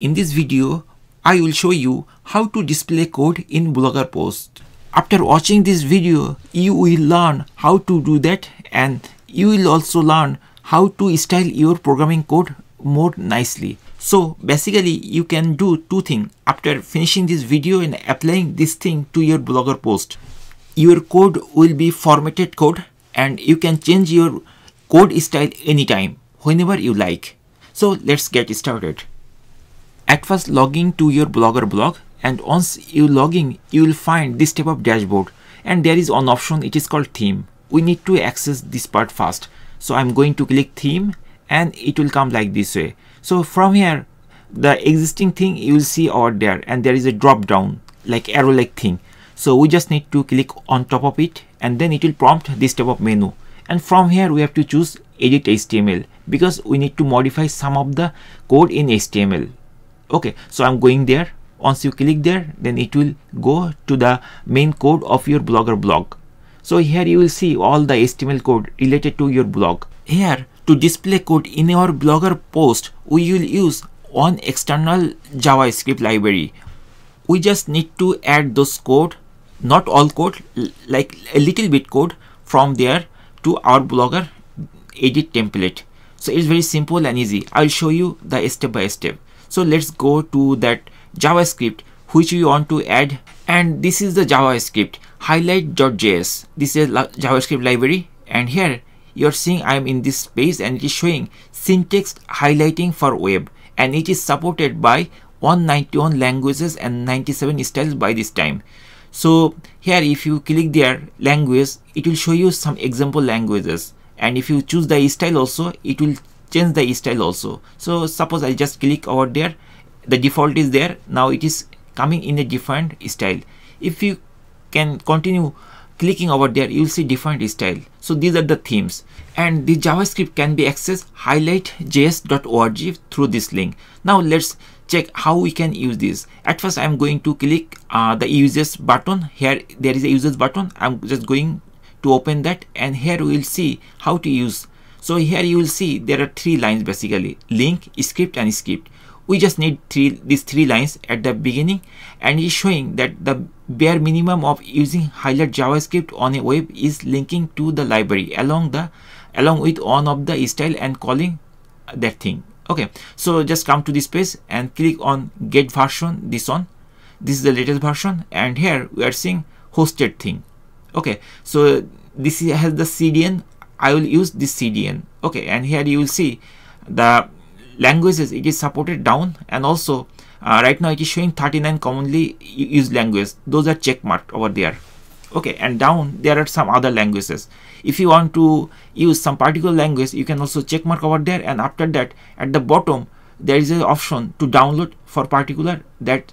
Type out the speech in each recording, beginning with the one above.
In this video, I will show you how to display code in Blogger post. After watching this video, you will learn how to do that and you will also learn how to style your programming code more nicely. So basically you can do two things after finishing this video and applying this thing to your Blogger post. Your code will be formatted code and you can change your code style anytime whenever you like. So let's get started. At first logging to your blogger blog and once you log in you will find this type of dashboard and there is one option it is called theme. We need to access this part first. So I'm going to click theme and it will come like this way. So from here the existing thing you will see over there and there is a drop down like arrow like thing. So we just need to click on top of it and then it will prompt this type of menu and from here we have to choose edit HTML because we need to modify some of the code in HTML okay so i'm going there. Once you click there then it will go to the main code of your blogger blog. So here you will see all the html code related to your blog. Here to display code in our blogger post we will use one external javascript library. We just need to add those code not all code like a little bit code from there to our blogger edit template. So it's very simple and easy. I'll show you the step by step so let's go to that javascript which we want to add. And this is the javascript highlight.js this is javascript library. And here you're seeing i'm in this space and it is showing syntax highlighting for web. And it is supported by 191 languages and 97 styles by this time. So here if you click there language it will show you some example languages. And if you choose the style also it will change the style also. So suppose i just click over there the default is there now it is coming in a different style. If you can continue clicking over there you will see different style. So these are the themes. And the javascript can be accessed highlightjs.org through this link. Now let's check how we can use this. At first i'm going to click uh, the users button. Here there is a users button. I'm just going to open that and here we will see how to use so here you will see there are three lines basically. Link script and script. We just need three these three lines at the beginning. And it's showing that the bare minimum of using highlight javascript on a web is linking to the library along the along with one of the style and calling that thing. Okay so just come to this page and click on get version this one. This is the latest version. And here we are seeing hosted thing. Okay so this has the cdn I will use this CDN okay and here you will see the languages it is supported down and also uh, right now it is showing 39 commonly used languages those are check marked over there. Okay and down there are some other languages. If you want to use some particular language you can also check mark over there and after that at the bottom there is an option to download for particular that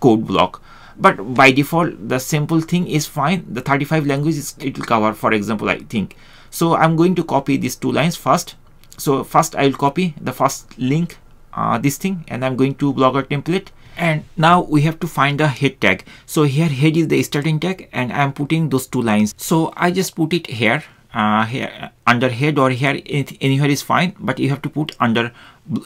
code block. But by default the simple thing is fine. The 35 languages it will cover. For example i think so i'm going to copy these two lines first. So first i will copy the first link uh, this thing and i'm going to blogger template. And now we have to find a head tag. So here head is the starting tag and i'm putting those two lines. So i just put it here uh, here under head or here anywhere is fine but you have to put under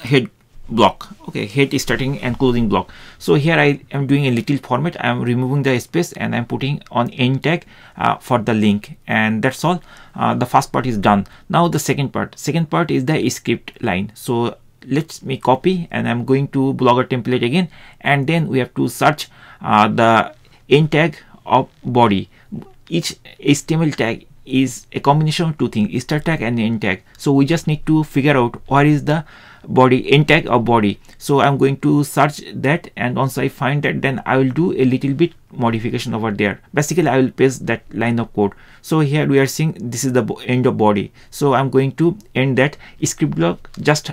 head block. Okay head starting and closing block. So here i am doing a little format. I am removing the space and i'm putting on end tag uh, for the link. And that's all. Uh, the first part is done. Now the second part. Second part is the script line. So let me copy and i'm going to blogger template again. And then we have to search uh, the end tag of body. Each html tag is a combination of two things start tag and end tag. So we just need to figure out what is the body tag of body. So i'm going to search that and once i find that then i will do a little bit modification over there. Basically i will paste that line of code. So here we are seeing this is the end of body. So i'm going to end that script block just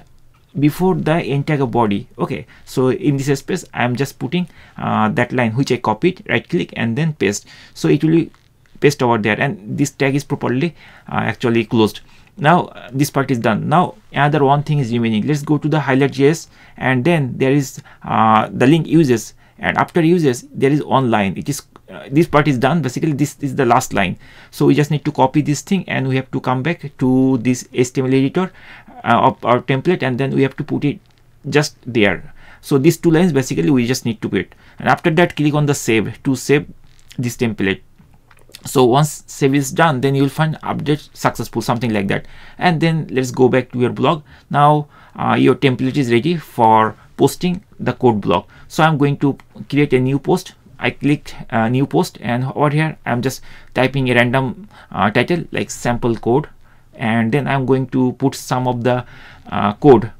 before the of body. Okay. So in this space i am just putting uh, that line which i copied right click and then paste. So it will be paste over there and this tag is properly uh, actually closed now this part is done. Now another one thing is remaining. Let's go to the highlight.js and then there is uh, the link uses and after uses there is one line. It is uh, this part is done. Basically this, this is the last line. So we just need to copy this thing and we have to come back to this html editor uh, of our template and then we have to put it just there. So these two lines basically we just need to put and after that click on the save to save this template so once save is done then you'll find update successful something like that. And then let's go back to your blog. Now uh, your template is ready for posting the code block. So i'm going to create a new post. I clicked uh, new post and over here I'm just typing a random uh, title like sample code. And then I'm going to put some of the uh, code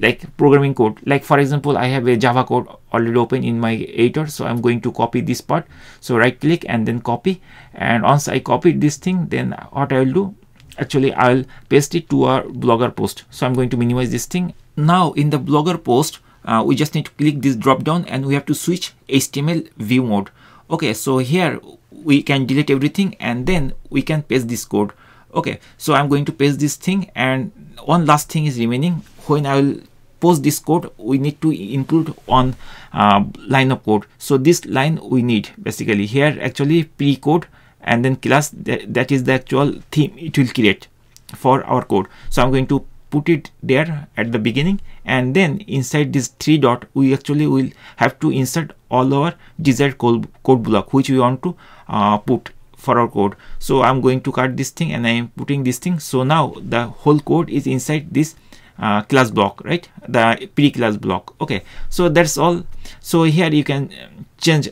like programming code. Like for example I have a Java code already open in my editor so I'm going to copy this part. So right click and then copy. And once I copied this thing then what I will do actually I'll paste it to our blogger post. So I'm going to minimize this thing. Now in the blogger post uh, we just need to click this drop down and we have to switch HTML view mode. Okay so here we can delete everything and then we can paste this code. Okay so I'm going to paste this thing and one last thing is remaining when I will post this code we need to include on uh, line of code. So this line we need basically. Here actually pre-code and then class that, that is the actual theme it will create for our code. So i'm going to put it there at the beginning and then inside this three dot we actually will have to insert all our desired code, code block which we want to uh, put for our code. So i'm going to cut this thing and i am putting this thing. So now the whole code is inside this uh, class block right? The pre-class block. Okay so that's all. So here you can change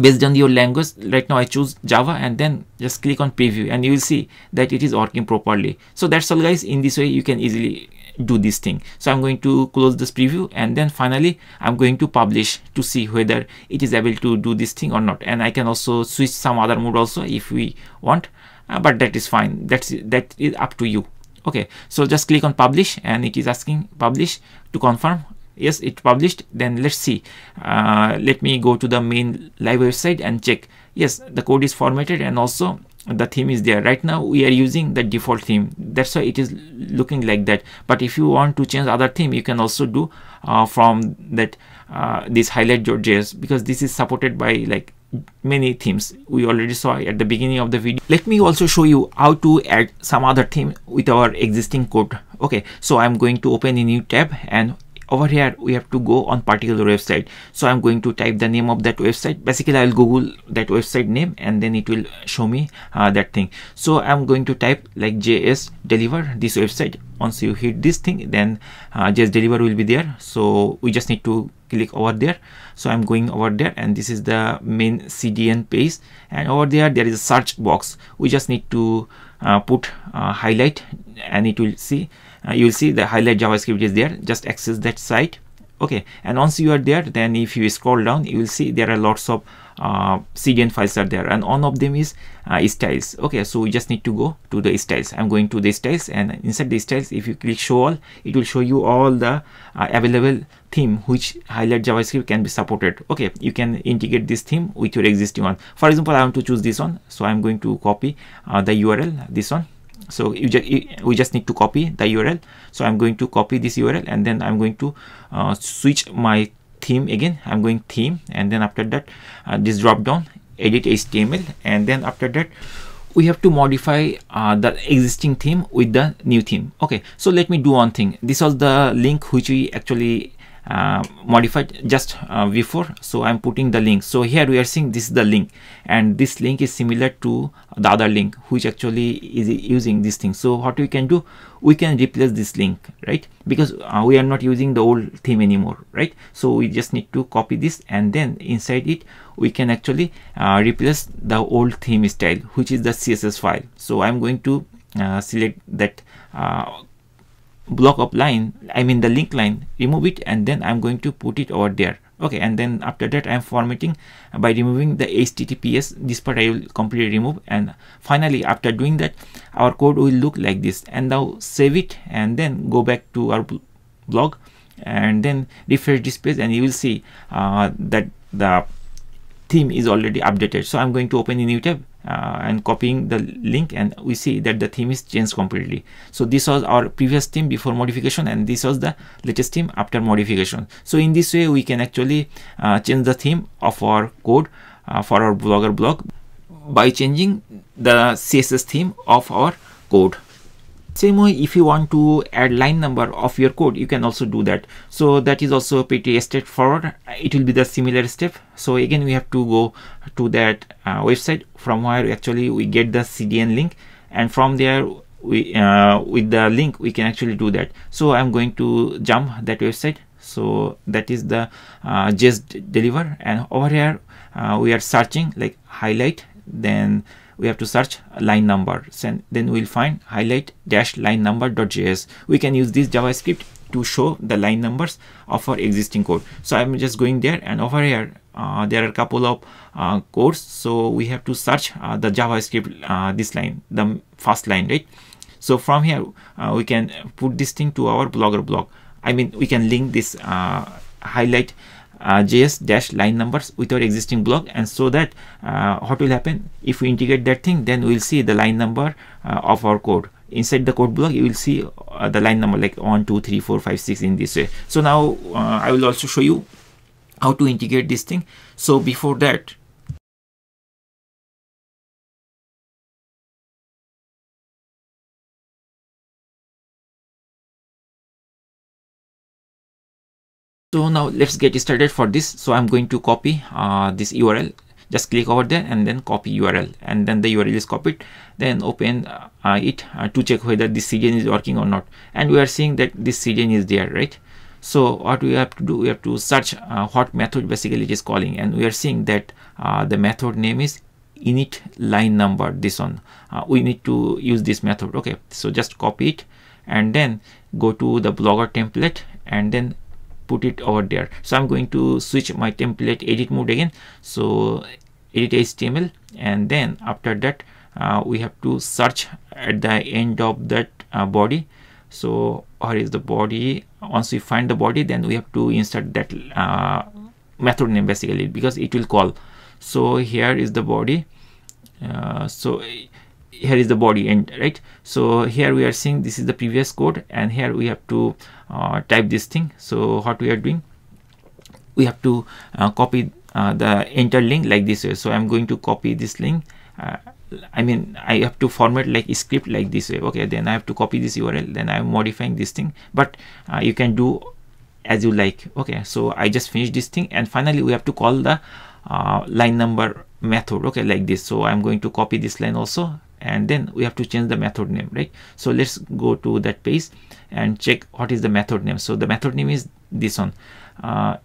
based on your language. Right now i choose java and then just click on preview and you will see that it is working properly. So that's all guys. In this way you can easily do this thing. So i'm going to close this preview and then finally i'm going to publish to see whether it is able to do this thing or not. And i can also switch some other mode also if we want. Uh, but that is fine. That's that is up to you okay so just click on publish and it is asking publish to confirm. Yes it published then let's see. Uh, let me go to the main live website and check. Yes the code is formatted and also the theme is there. Right now we are using the default theme. That's why it is looking like that. But if you want to change other theme you can also do uh, from that uh, this highlight.js because this is supported by like many themes we already saw at the beginning of the video. Let me also show you how to add some other theme with our existing code. Okay so i'm going to open a new tab and over here we have to go on particular website. So i'm going to type the name of that website. Basically i'll google that website name and then it will show me uh, that thing. So i'm going to type like js deliver this website. Once you hit this thing then uh, jsDelivr will be there. So we just need to click over there. So i'm going over there and this is the main cdn page. And over there there is a search box. We just need to uh, put uh, highlight and it will see uh, you will see the highlight javascript is there. Just access that site. Okay and once you are there then if you scroll down you will see there are lots of uh, CDN files are there. And one of them is uh, styles. Okay so we just need to go to the styles. I'm going to the styles and inside the styles if you click show all it will show you all the uh, available theme which highlight JavaScript can be supported. Okay you can integrate this theme with your existing one. For example I want to choose this one so I'm going to copy uh, the URL this one so you just we just need to copy the url so i'm going to copy this url and then i'm going to uh, switch my theme again. I'm going theme and then after that uh, this drop down edit html and then after that we have to modify uh, the existing theme with the new theme. Okay. So let me do one thing. This was the link which we actually uh, modified just uh, before. So i'm putting the link. So here we are seeing this is the link. And this link is similar to the other link which actually is using this thing. So what we can do we can replace this link right? Because uh, we are not using the old theme anymore right? So we just need to copy this and then inside it we can actually uh, replace the old theme style which is the css file. So i'm going to uh, select that block of line i mean the link line remove it and then i'm going to put it over there. Okay and then after that i'm formatting by removing the https this part i will completely remove. And finally after doing that our code will look like this. And now save it and then go back to our blog and then refresh this page and you will see uh, that the theme is already updated. So i'm going to open a new tab uh, and copying the link and we see that the theme is changed completely. So this was our previous theme before modification and this was the latest theme after modification. So in this way we can actually uh, change the theme of our code uh, for our blogger blog by changing the css theme of our code same way if you want to add line number of your code you can also do that. So that is also pretty straightforward it will be the similar step. So again we have to go to that uh, website. From where actually we get the cdn link. And from there we uh, with the link we can actually do that. So i'm going to jump that website. So that is the uh, jsDelivr. And over here uh, we are searching like highlight. Then we have to search line number. Then we'll find highlight dash line number.js we can use this javascript to show the line numbers of our existing code. So i'm just going there and over here uh, there are a couple of uh, codes. So we have to search uh, the javascript uh, this line the first line right? So from here uh, we can put this thing to our blogger blog i mean we can link this uh, highlight js dash line numbers with our existing block and so that uh, what will happen if we integrate that thing then we'll see the line number uh, of our code. Inside the code block you will see uh, the line number like 1 2 3 4 5 6 in this way. So now uh, i will also show you how to integrate this thing. So before that so now let's get started for this. So i'm going to copy uh, this url just click over there and then copy url and then the url is copied. Then open uh, it uh, to check whether this cdn is working or not. And we are seeing that this cdn is there right? So what we have to do we have to search uh, what method basically it is calling. And we are seeing that uh, the method name is init line number this one. Uh, we need to use this method. Okay. So just copy it and then go to the blogger template and then put it over there. So i'm going to switch my template edit mode again. So edit html and then after that uh, we have to search at the end of that uh, body. So where is the body? Once we find the body then we have to insert that uh, method name basically because it will call. So here is the body. Uh, so here is the body end right? So here we are seeing this is the previous code and here we have to uh, type this thing. So what we are doing we have to uh, copy uh, the enter link like this way. So i'm going to copy this link. Uh, i mean i have to format like script like this way. Okay then i have to copy this url then i'm modifying this thing. But uh, you can do as you like. Okay so i just finished this thing and finally we have to call the uh, line number method. Okay like this. So i'm going to copy this line also and then we have to change the method name right? So let's go to that page and check what is the method name. So the method name is this one uh,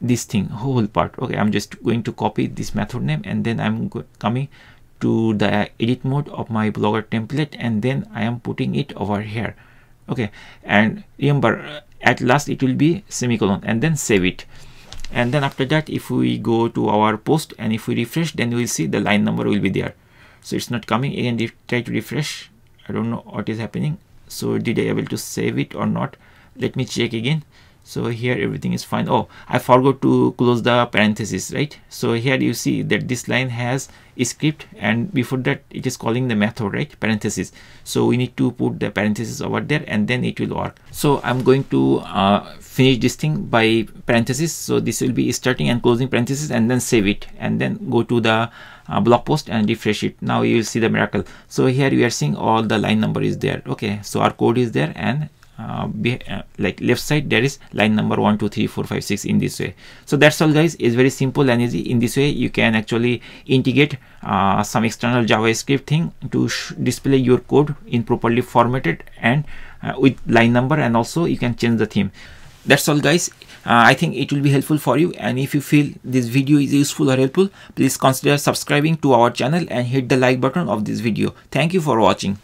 this thing whole part. Okay i'm just going to copy this method name and then i'm coming to the edit mode of my blogger template and then i am putting it over here. Okay and remember at last it will be semicolon and then save it. And then after that if we go to our post and if we refresh then we will see the line number will be there so it's not coming. Again try to refresh. I don't know what is happening. So did i able to save it or not? Let me check again so here everything is fine. Oh i forgot to close the parenthesis right? So here you see that this line has a script and before that it is calling the method right? Parenthesis. So we need to put the parenthesis over there and then it will work. So i'm going to uh, finish this thing by parenthesis. So this will be starting and closing parenthesis and then save it and then go to the uh, blog post and refresh it. Now you will see the miracle. So here we are seeing all the line number is there. Okay. So our code is there and uh, be, uh, like left side there is line number one two three four five six in this way. So that's all guys. It's very simple and easy. In this way you can actually integrate uh, some external javascript thing to display your code in properly formatted and uh, with line number and also you can change the theme. That's all guys. Uh, i think it will be helpful for you. And if you feel this video is useful or helpful please consider subscribing to our channel and hit the like button of this video. Thank you for watching